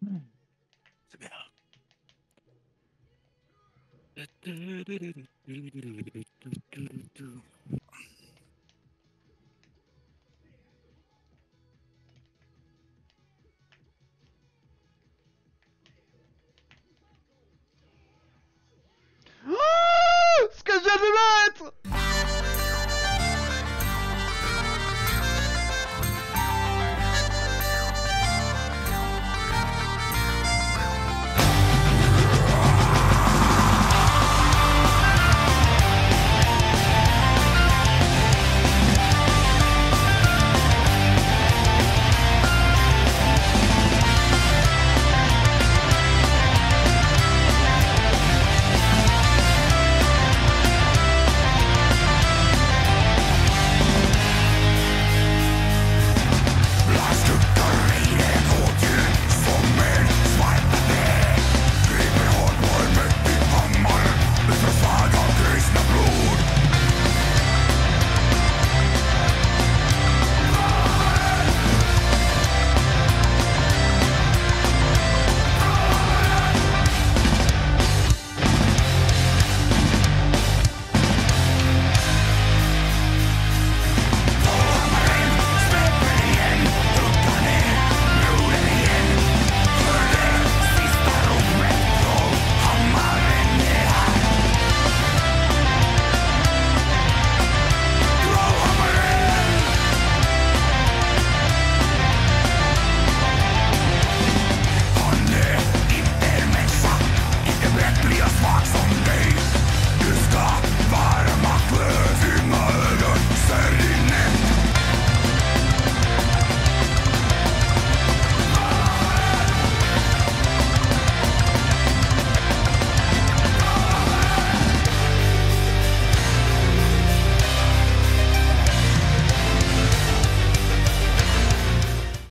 怎么样？